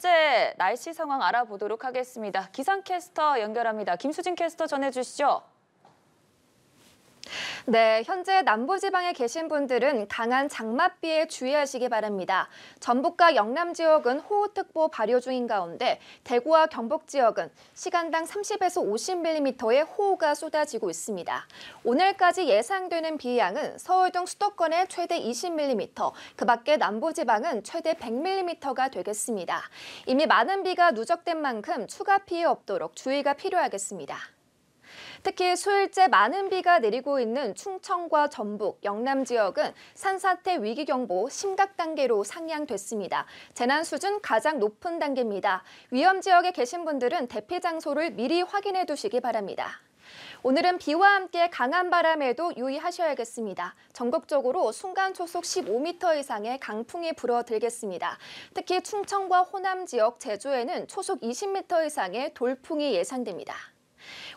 현재 날씨 상황 알아보도록 하겠습니다. 기상캐스터 연결합니다. 김수진 캐스터 전해주시죠. 네, 현재 남부지방에 계신 분들은 강한 장맛비에 주의하시기 바랍니다. 전북과 영남 지역은 호우특보 발효 중인 가운데 대구와 경북 지역은 시간당 30에서 50mm의 호우가 쏟아지고 있습니다. 오늘까지 예상되는 비양은 서울 등 수도권에 최대 20mm, 그 밖에 남부지방은 최대 100mm가 되겠습니다. 이미 많은 비가 누적된 만큼 추가 피해 없도록 주의가 필요하겠습니다. 특히 수일째 많은 비가 내리고 있는 충청과 전북, 영남 지역은 산사태 위기 경보 심각 단계로 상향됐습니다. 재난 수준 가장 높은 단계입니다. 위험 지역에 계신 분들은 대피 장소를 미리 확인해 두시기 바랍니다. 오늘은 비와 함께 강한 바람에도 유의하셔야겠습니다. 전국적으로 순간 초속 15m 이상의 강풍이 불어들겠습니다. 특히 충청과 호남 지역, 제주에는 초속 20m 이상의 돌풍이 예상됩니다.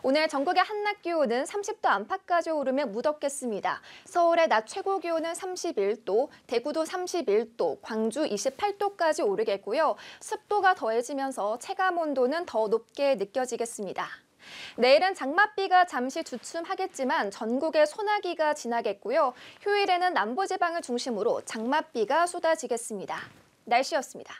오늘 전국의 한낮 기온은 30도 안팎까지 오르며 무덥겠습니다. 서울의 낮 최고 기온은 31도, 대구도 31도, 광주 28도까지 오르겠고요. 습도가 더해지면서 체감 온도는 더 높게 느껴지겠습니다. 내일은 장맛비가 잠시 주춤하겠지만 전국에 소나기가 지나겠고요. 휴일에는 남부지방을 중심으로 장맛비가 쏟아지겠습니다. 날씨였습니다.